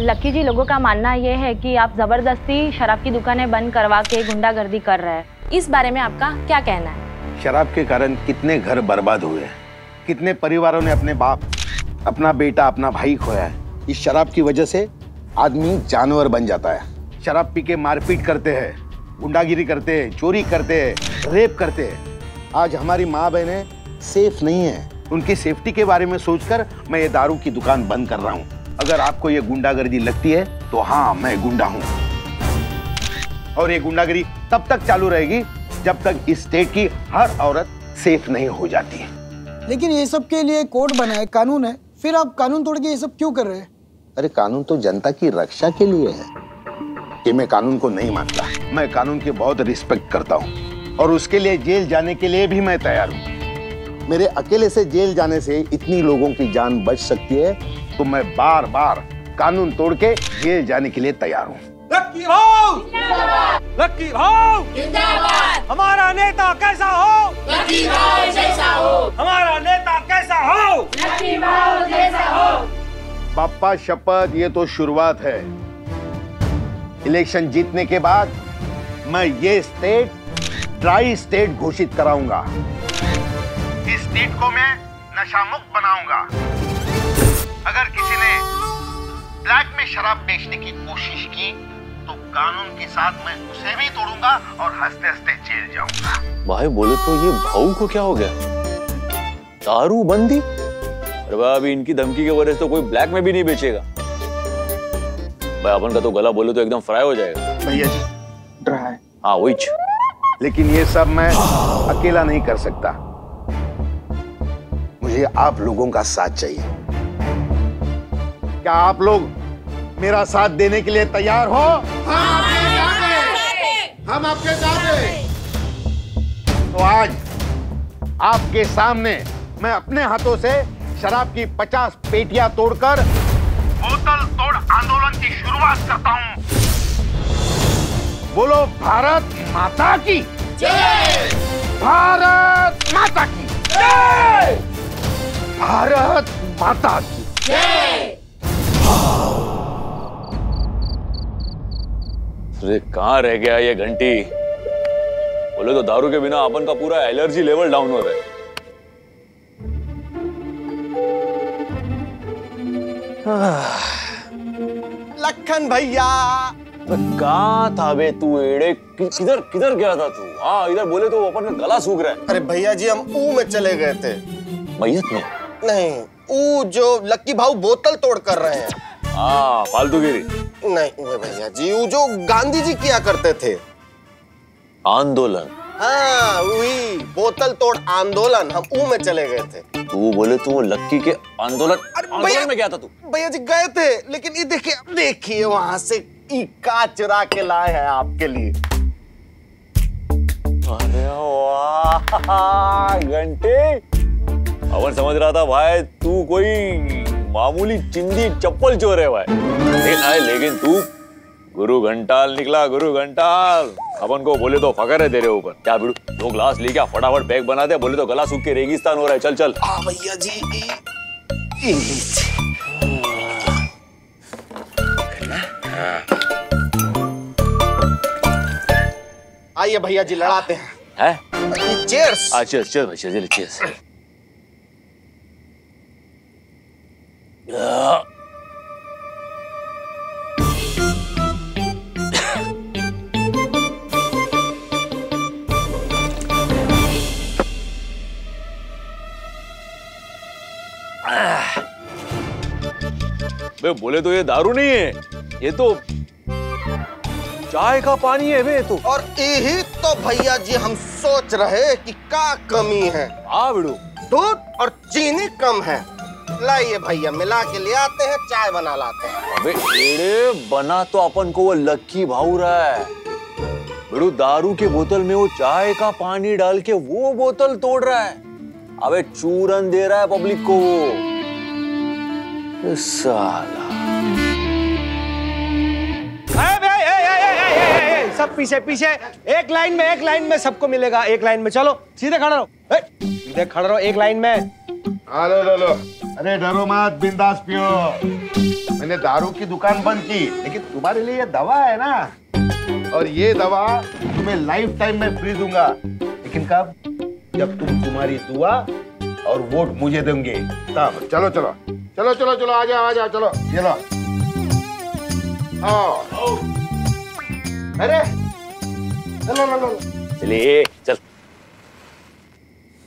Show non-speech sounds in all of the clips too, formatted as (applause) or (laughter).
लक्की जी, लोगों का मानना ये है कि आप ज़बरदस्ती शराब की दुकानें बंद करवा के गुंडागर्दी कर रहे हैं। इस बारे में आपका क्या कहना है? शराब के कारण कितने घर बर्बाद हुए हैं? कितने परिवारों ने अपने बाप, अपना बेटा, अपना भाई खोया है? इस शराब की वजह से आदमी जानवर बन जाता है। शराब पी के मारपीट करते हैं, गुंडागिरी करते हैं, चोरी करते हैं, रेप करते हैं। आज हमारी माँ बहनें सेफ़ नहीं है। उनकी सेफ्टी के बारे में सोचकर मैं ये दारू की दुकान बंद कर रहा हूँ। अगर आपको ये गुंडागर्दी लगती है तो हाँ मैं गुंडा हूँ। और ये गुंडागिरी तब तक चालू रहेगी जब तक इस स्टेट की हर औरत सेफ़ नहीं हो जाती है। लेकिन ये सब के लिए कोड बना है कानून है। फिर आप कानून तोड़ के ये सब क्यों कर रहे हैं? अरे कानून तो जनता की रक्षा के लिए है। कि मैं कानून को नहीं मानता। मैं कानून की बहुत रिस्पेक्ट करता हूँ। और उसके लिए जेल जाने के लिए भी मैं तैयार हूँ। मेरे अकेले से जेल जाने से इतनी लोगों की जान बच सकती है तो मैं बार बार कानून तोड़ के जेल जाने के लिए तैयार हूँ। लक्की भाव लक्की भाव हमारा नेता कैसा हो? लक्की भाव जैसा हो। हमारा नेता कैसा हो? लक्की भाव जैसा हो। पापा शपथ ये तो शुरुआत है। इलेक्शन जीतने के बाद मैं ये स्टेट ड्राई स्टेट घोषित कराऊँगा। इस स्टेट को मैं नशा मुक्त बनाऊँगा। अगर किसी ने ब्लैक में शराब बेचने की कोशिश की तो कानून के साथ मैं उसे भी तोड़ूँगा और हँसते हँसते जेल जाऊँगा। भाई बोले तो ये भाऊ को क्या हो गया? दारू बंदी? अरे भाई अभी इनकी धमकी की वजह से तो कोई ब्लैक में भी नहीं बेचेगा। भाई अपन का तो गला बोले तो एकदम फ्राई हो जाएगा। भैया जी ड्राई हाँ। वही लेकिन ये सब मैं अकेला नहीं कर सकता। मुझे आप लोगों का साथ चाहिए। क्या आप लोग मेरा साथ देने के लिए तैयार हो? हम आपके साथ हैं। तो आज आपके सामने मैं अपने हाथों से शराब की 50 पेटियाँ तोड़कर बोतल तोड़ आंदोलन की शुरुआत करता हूँ। बोलो भारत माता की। जय। भारत माता की। जय। भारत माता की। अरे कहाँ रह गया ये घंटी? बोले तो दारू के बिना अपन का पूरा एलर्जी लेवल डाउन हो। रहा है लखन भैया। तो कहा था बे तू एड़े? किधर किधर गया था तू? हाँ इधर बोले तो अपन का गला सूख रहा है। अरे भैया जी हम ऊ में चले गए थे। मैयत में? नहीं ऊ जो लक्की भाऊ बोतल तोड़ कर रहे हैं। हाँ फालतूगिरी। नहीं वे भैया जी ऊ जो गांधी जी किया करते थे। आंदोलन। हाँ वही बोतल तोड़ आंदोलन हम ऊ में चले गए थे। तू बोले तू वो लक्की के आंदोलन अरे भैया- आंदोलन में गया था तू। भैया जी गए थे लेकिन ये देखिए देखिए वहाँ से ई का चुरा के लाए हैं आपके लिए। अरे वाह घंटे। अपन समझ रहा था भाई तू कोई मामूली चिंदी चप्पल चोर है भाई. लेकिन आए लेकिन तू गुरु घंटाल निकला गुरु घंटाल। अपन को बोले तो फकर है तेरे ऊपर। क्या बिड़ू दो ग्लास ले क्या? फटाफट बैग बना दे बोले तो गला सूख के रेगिस्तान हो रहा है। चल चल। भैया जी ई- ई लीजिए। आइए भैया जी लड़ाते हैं। है? चेयर्स। अच्छा चल भाई चल चीज़ बे बोले तो ये दारू नहीं है। ये तो चाय का पानी है बे तो। और यही तो भैया जी हम सोच रहे कि का कमी है। आ बिड़ू दूध और चीनी कम है। लाइए भैया मिला के ले आते हैं चाय बना लाते हैं। अबे एड़े बना तो अपन को वो लक्की भाऊ रहा है। बिड़ू दारू के बोतल में वो चाय का पानी डाल के वो बोतल तोड़ रहा है। अबे चूरन दे रहा है पब्लिक को वो। साला। ए, बे, ए, ए, ए, ए, ए, ए, सब पीछे पीछे। एक लाइन में एक लाइन में सबको मिलेगा एक लाइन में। चलो सीधे खड़ा रहो। सीधे खड़ा रहो एक लाइन में। लो लो लो। अरे, डरो मत, बिंदास पियो। मैंने दारू की दुकान बंद की, लेकिन तुम्हारे लिए ये दवा है ना। और ये दवा तुम्हें लाइफ टाइम में फ्री दूँगा। लेकिन कब? जब तुम तुम्हारी दुआ और वोट मुझे देंगे। तब। चलो चलो। चलो चलो चलो, आ जाओ आ जाओ, चलो। ये लो। आओ अरे। चलो लो लो चलिए, चल।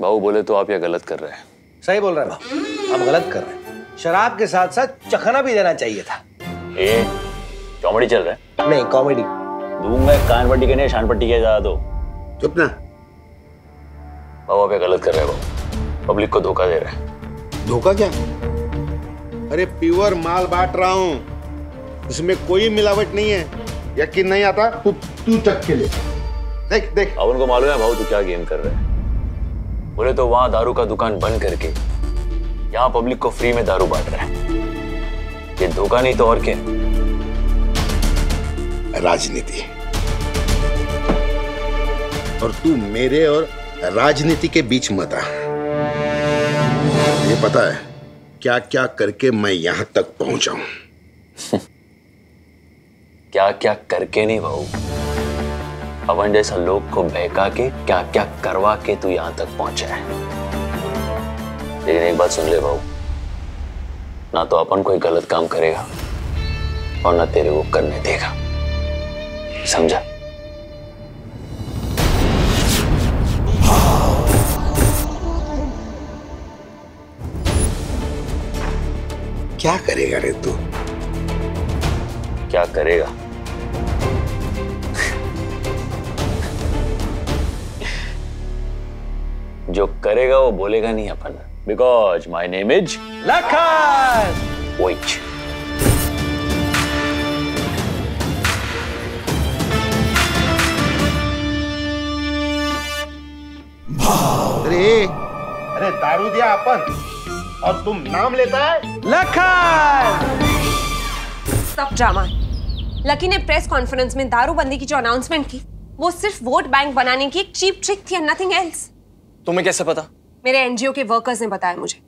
बाबू बोले तो आप ये गलत कर रहे हैं। सही बोल रहे हैं। हम गलत कर रहे हैं। शराब के साथ साथ चखना भी देना चाहिए था। ए कॉमेडी चल रहा है। नहीं कॉमेडी। दूँगा कान पट्टी के नहीं शान पट्टी के ज़्यादा दो। चुप ना। बाबू आप ये गलत कर रहे हैं पब्लिक को धोखा दे रहे हैं। धोखा क्या? अरे प्योर माल बांट रहा हूँ। इसमें कोई मिलावट नहीं है। यकीन नहीं आता तू तू चख के ले। देख देख। अब उनको मालूम है भाऊ तू क्या गेम कर रहे है। बोले तो वहाँ दारू का दुकान बंद करके यहाँ पब्लिक को फ्री में दारू बांट रहा है। ये धोखा नहीं तो और क्या राजनीति। और तू मेरे और राजनीति के बीच मत आ। ये पता है क्या क्या करके मैं यहाँ तक पहुँचा हूँ। (laughs) क्या क्या करके नहीं भाऊ अपन जैसा लोग को बहका के क्या क्या करवा के तू यहाँ तक पहुँचा है? लेकिन एक बात सुन ले भाऊ। ना तो अपन कोई गलत काम करेगा और ना तेरे को करने देगा। समझा? क्या करेगा रे तू? क्या करेगा? जो करेगा वो बोलेगा नहीं अपन। Because my name is Lakhan Wait. अरे अरे दारू दिया अपन। और तुम नाम लेता है? लखन सब ड्रामा लकी ने प्रेस कॉन्फ्रेंस में दारूबंदी की जो अनाउंसमेंट की वो सिर्फ़ वोट बैंक बनाने की एक चीप ट्रिक थी नथिंग एल्स तुम्हें कैसे पता? मेरे एनजीओ के वर्कर्स ने बताया मुझे।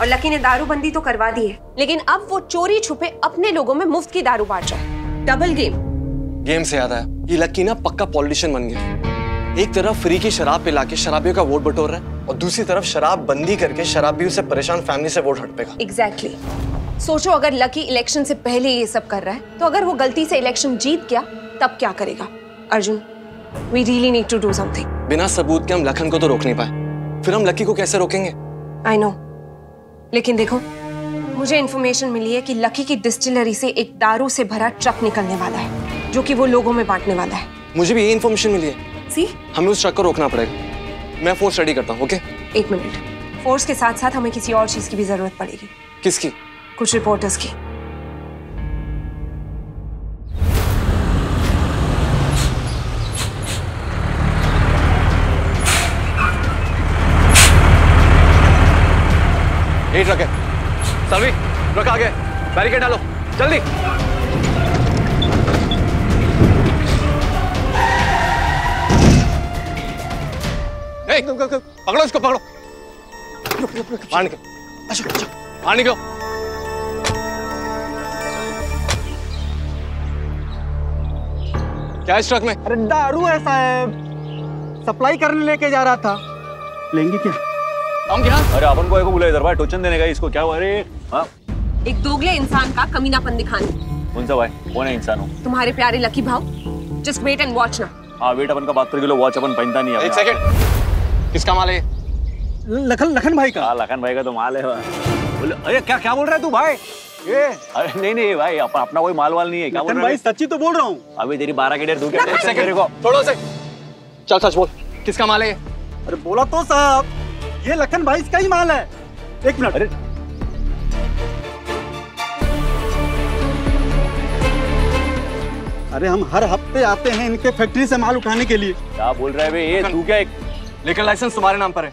और लकी ने दारूबंदी तो करवा दी है। लेकिन अब वो चोरी छुपे अपने लोगों में मुफ़्त की दारू बांट रहा है। डबल गेम गेम से याद आया। ये लक्की ना पक्का पॉलिटिशियन बन गया। एक तरफ़ फ्री की शराब पिला के शराबियों का वोट बटोर रहा है और दूसरी तरफ़ शराब बंदी करके शराबियों से परेशान फैमिली से वोट हड़पेगा। Exactly exactly. सोचो अगर लकी इलेक्शन से पहले ये सब कर रहा है तो अगर वो गलती से इलेक्शन जीत गया तब क्या करेगा? Arjun we really need to do something बिना सबूत के हम लखन को तो रोक नहीं पाए। फिर हम लकी को कैसे रोकेंगे? आई नो लेकिन देखो मुझे इन्फॉर्मेशन मिली है कि लकी की डिस्टिलरी से एक दारू से भरा ट्रक निकलने वाला है जो कि वो लोगों में बांटने वाला है। मुझे भी ये इन्फॉर्मेशन मिली है। सी हमें उस ट्रक को रोकना पड़ेगा। मैं फोर्स रेडी करता हूँ ओके एक मिनट। फोर्स के साथ साथ हमें किसी और चीज़ की भी ज़रूरत पड़ेगी। किसकी? कुछ रिपोर्टर्स की। यही ट्रक है सलवी ट्रक आ बैरिकेड डालो। जल्दी। पकड़ो इसको, पकड़ो। बाहर निकलो। अच्छा बाहर निकलो। क्या इस ट्रक में? अरे दारू है। साहब सप्लाई करने लेके जा रहा था। लेंगे क्या? हम क्या? अरे अपन को बुला इधर भाई टोचन देने का इसको क्या हुआ? अरे हाँ। एक दोगले इंसान का कमीनापन दिखाने। कौन सा भाई? कौन है इंसान हो तुम्हारे प्यारे लकी भाव जस्ट वेट एंड वॉच ना। हाँ वेट अपन का बहत्तर किलो वॉच अपन पहनता नहीं है एक सेकंड किसका माल है लखन लखन भाई का? हाँ लखन भाई का तो माल है। बोले अरे क्या क्या बोल रहा है तू भाई? ये। अरे नहीं नहीं भाई अपन अपना कोई माल वाल नहीं है क्या बोल रहा है? सच्ची तो बोल रहा हूँ। अभी तेरी बारह की डेढ़ दूर एक सेकंड थोड़ा से। चल सच बोल। किसका माल है अरे बोला तो साहब। ये लखन भाई का ही माल है। एक मिनट। अरे। अरे हम हर हफ़्ते आते हैं इनके फैक्ट्री से माल उठाने के लिए। क्या बोल रहा है भाई ये तू क्या एक लेकिन लाइसेंस तुम्हारे नाम पर है।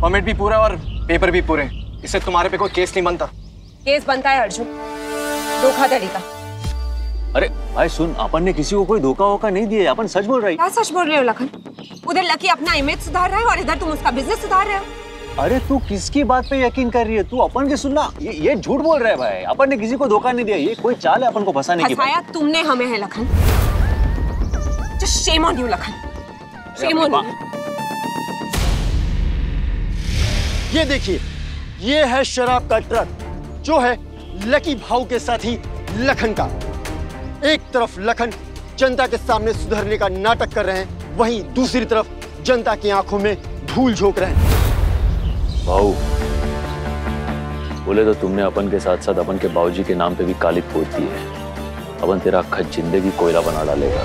परमिट भी पूरा और पेपर भी पूरे। हैं इससे तुम्हारे पे कोई केस नहीं बनता। केस बनता है अर्जुन। धोखाधड़ी का। अरे भाई सुन अपन ने किसी को कोई धोखा वोखा नहीं दिया अपन सच बोल रही क्या सच बोल रहे हो लखन? उधर लकी अपना इमेज सुधार रहा है और इधर तुम उसका बिज़नेस सुधार रहे हो। अरे तू किसकी बात पे यकीन कर रही है? तू अपन की सुनना। ये, ये झूठ बोल रहा है भाई। अपन ने किसी को धोखा नहीं दिया। ये कोई चाल है अपन को फंसाने की? फंसाया तुमने हमें है Lakhan. Just shame on you Lakhan. Shame on you ये देखिए ये है शराब का ट्रक जो है लकी भाऊ के साथ ही लखन का। एक तरफ़ लखन जनता के सामने सुधरने का नाटक कर रहे हैं वहीं दूसरी तरफ़ जनता की आँखों में धूल झोंक रहे हैं। भाऊ बोले तो तुमने अपन के साथ साथ अपन के बाऊजी के नाम पे भी काली पोत दी है। अपन तेरा खत ज़िंदगी कोयला बना डालेगा।